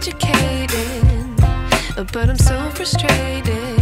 educated, but I'm so frustrated.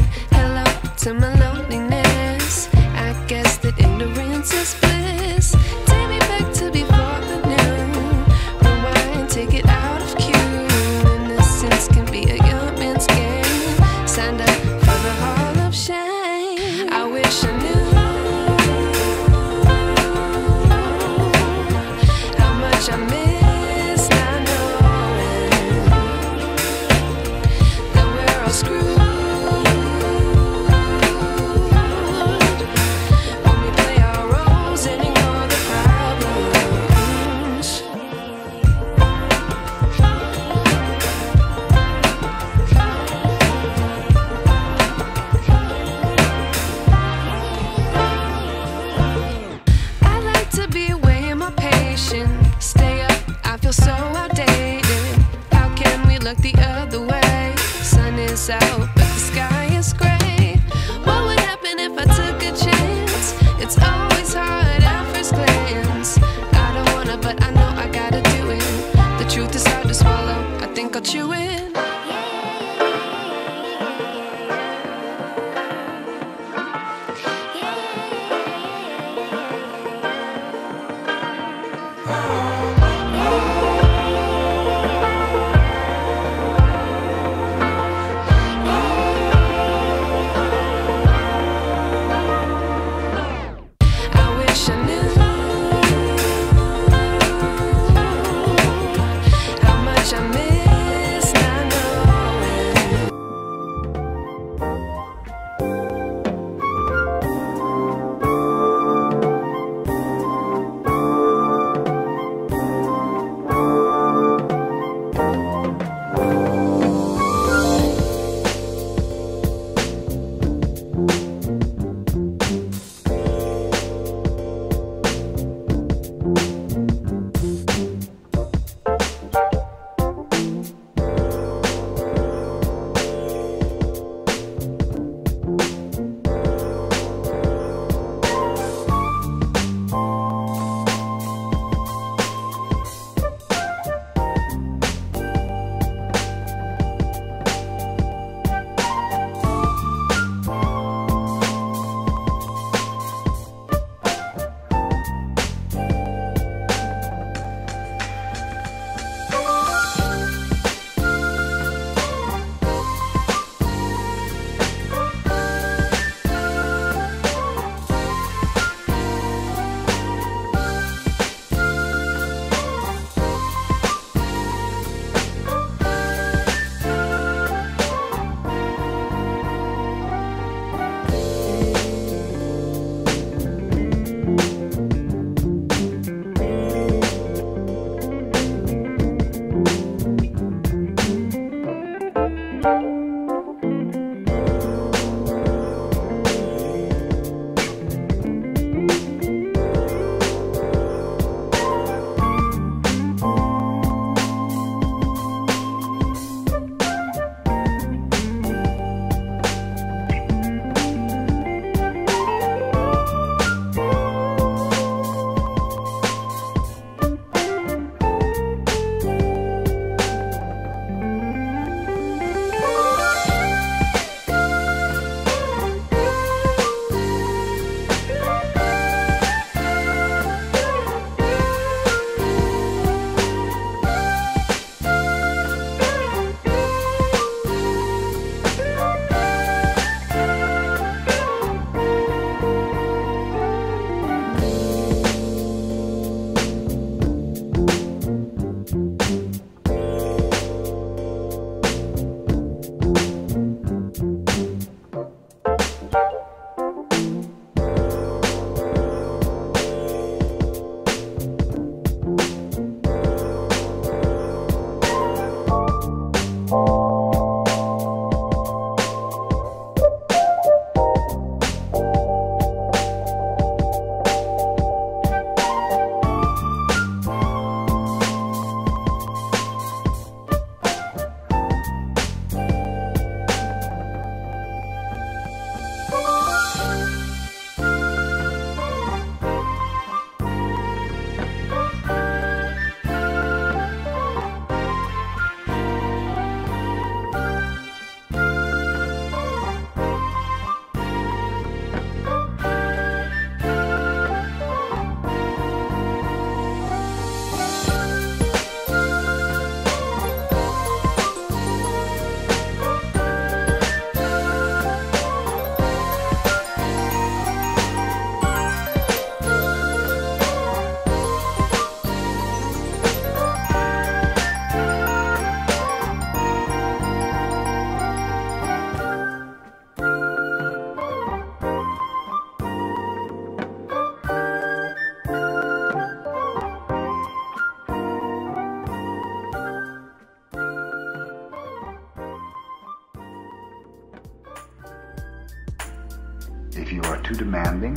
Demanding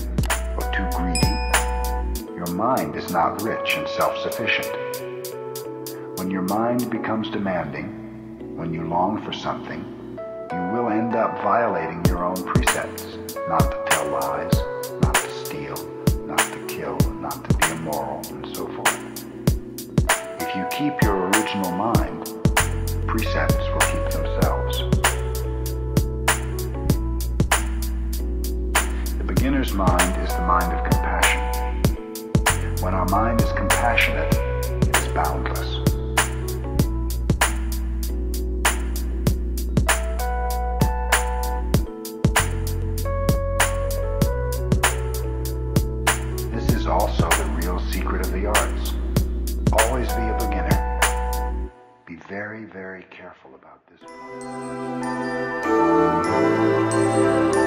or too greedy, your mind is not rich and self-sufficient. When your mind becomes demanding, when you long for something, you will end up violating your own precepts, not to tell lies, not to steal, not to kill, not to be immoral, and so forth. If you keep your original mind, precepts the mind of compassion. When our mind is compassionate, it is boundless. This is also the real secret of the arts. Always be a beginner. Be very, very careful about this. point.